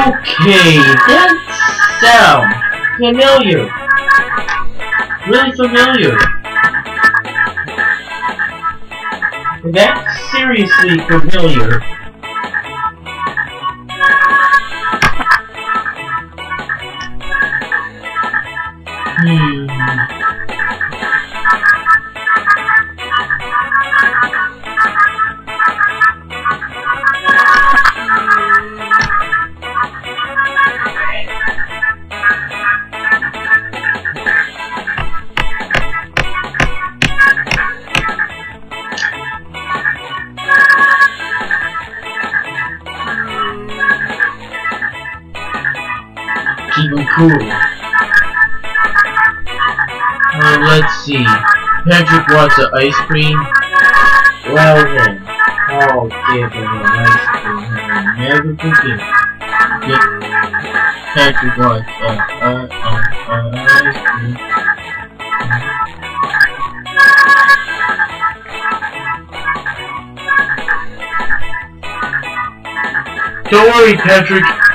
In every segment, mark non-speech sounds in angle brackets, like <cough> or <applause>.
Okay, that sound familiar. Really familiar. That's seriously familiar. Hmm. Cool. Uh, let's see. Patrick wants an ice cream. Well then, I'll give him an ice cream. He'll never forget. Yep. Patrick wants a, a, a, a ice cream. Don't worry, Patrick.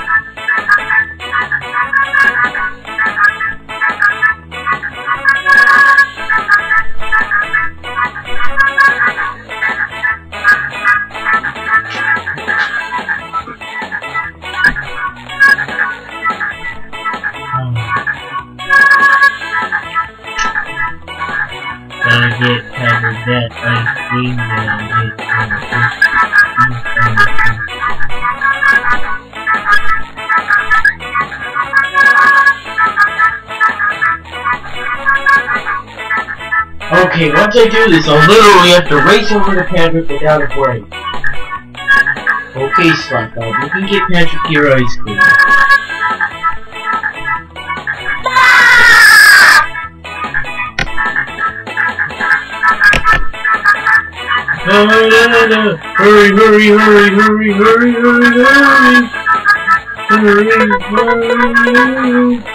Okay, once I do this, I'll literally have to race over to Patrick without a break. Okay, Slothdog, you can get Patrick your ice cream. No, no, no, no, no. Hurry, hurry, hurry, hurry, hurry, hurry, hurry. Hurry, hurry.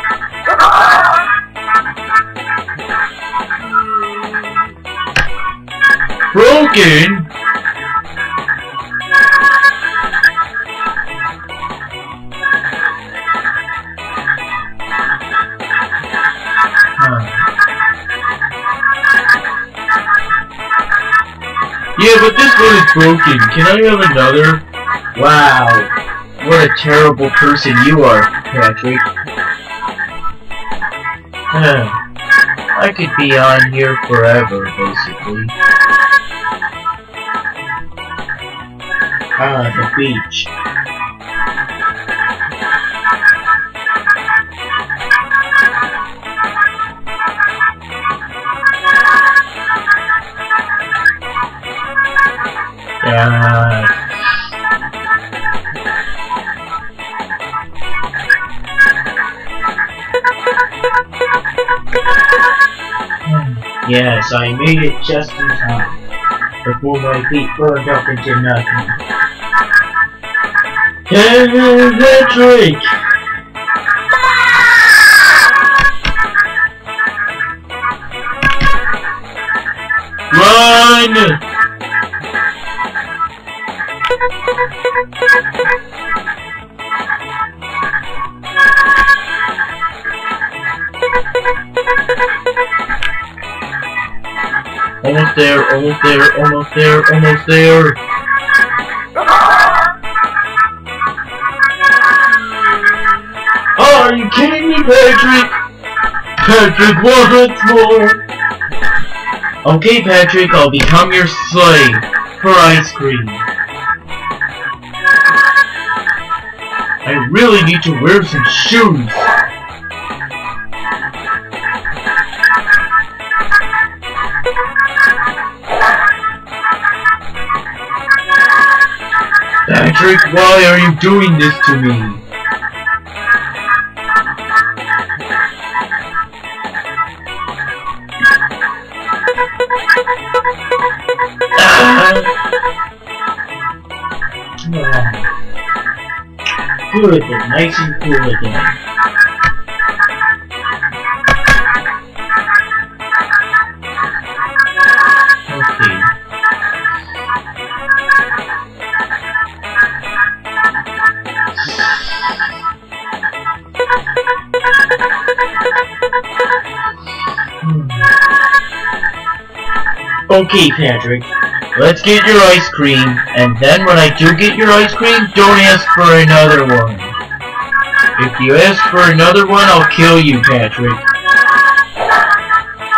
Broken? Yeah, but this one is broken. Can I have another? Wow. What a terrible person you are, Patrick. I could be on here forever, basically. Ah, the beach. Yeah. Yes, I made it just in time. Before my feet burned up into nothing. Kevin Patrick! Run! Almost there, almost there, almost there, almost there. Patrick? Patrick once more. Okay, Patrick, I'll become your slave for ice cream. I really need to wear some shoes. Patrick, why are you doing this to me? Yeah. Cool looking, nice and cool looking. Okay. Okay, Patrick. Let's get your ice cream, and then when I do get your ice cream, don't ask for another one. If you ask for another one, I'll kill you, Patrick.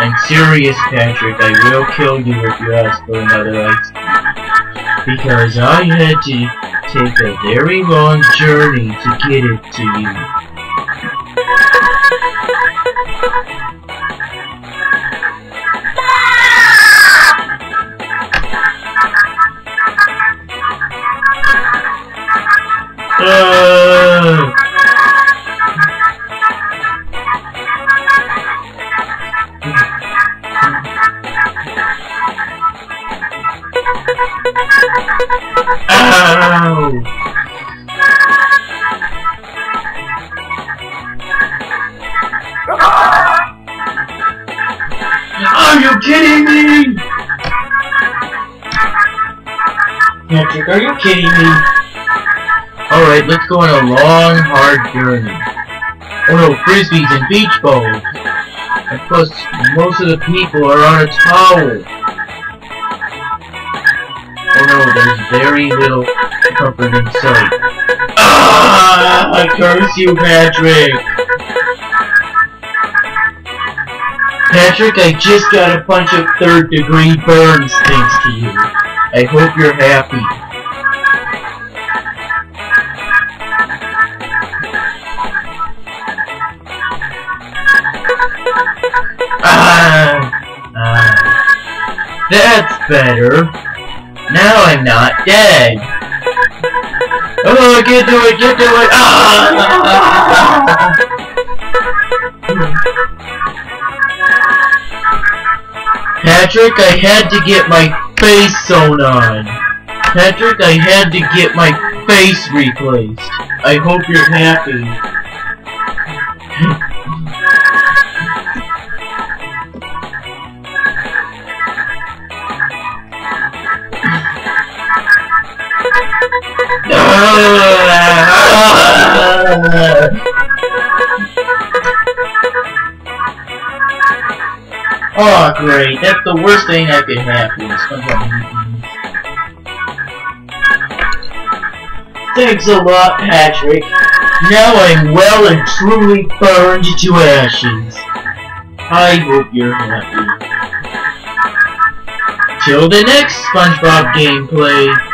I'm serious, Patrick. I will kill you if you ask for another ice cream. Because I had to take a very long journey to get it to you. Are you kidding me? Patrick, are you kidding me? Alright, let's go on a long, hard journey. Oh no, frisbees and beach balls. And plus, most of the people are on a towel. There's very little comfort in sight. Ah! I curse you, Patrick! Patrick, I just got a bunch of third degree burns thanks to you. I hope you're happy. Ah, ah. That's better. Now I'm not dead. Oh, get to it, get to it. Ah! Patrick, I had to get my face sewn on. Patrick, I had to get my face replaced. I hope you're happy. <laughs> Oh, great. That's the worst thing that could happen. Thanks a lot, Patrick. Now I'm well and truly burned to ashes. I hope you're happy. Till the next SpongeBob gameplay.